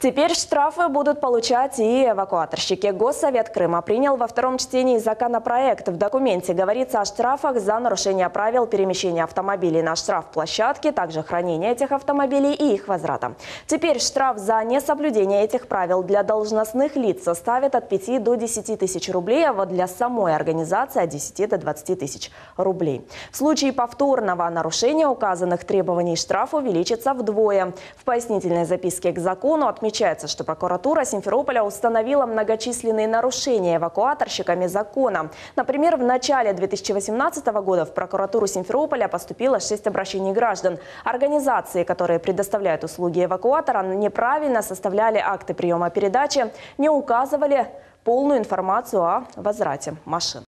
Теперь штрафы будут получать и эвакуаторщики. Госсовет Крыма принял во втором чтении законопроект. В документе говорится о штрафах за нарушение правил перемещения автомобилей на штрафплощадке, также хранение этих автомобилей и их возврата. Теперь штраф за несоблюдение этих правил для должностных лиц составит от 5 до 10 тысяч рублей, а вот для самой организации от 10 до 20 тысяч рублей. В случае повторного нарушения указанных требований штраф увеличится вдвое. В пояснительной записке к закону отмечается, Отмечается, что прокуратура Симферополя установила многочисленные нарушения эвакуаторщиками закона. Например, в начале 2018 года в прокуратуру Симферополя поступило 6 обращений граждан. Организации, которые предоставляют услуги эвакуатора, неправильно составляли акты приема передачи, не указывали полную информацию о возврате машин.